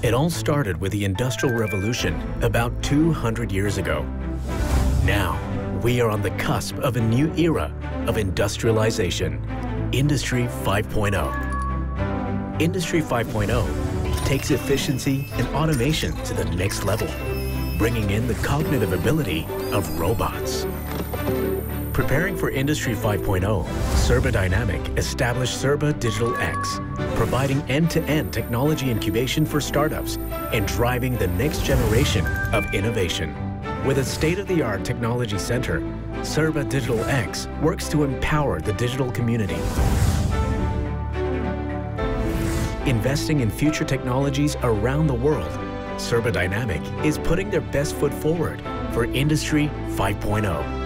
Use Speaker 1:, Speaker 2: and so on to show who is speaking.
Speaker 1: It all started with the Industrial Revolution about 200 years ago. Now, we are on the cusp of a new era of industrialization, Industry 5.0. Industry 5.0 takes efficiency and automation to the next level, bringing in the cognitive ability of robots. Preparing for Industry 5.0, Serba Dinamik established Serba Digital X, providing end-to-end technology incubation for startups and driving the next generation of innovation. With a state-of-the-art technology center, Serba Digital X works to empower the digital community. Investing in future technologies around the world, Serba Dinamik is putting their best foot forward for Industry 5.0.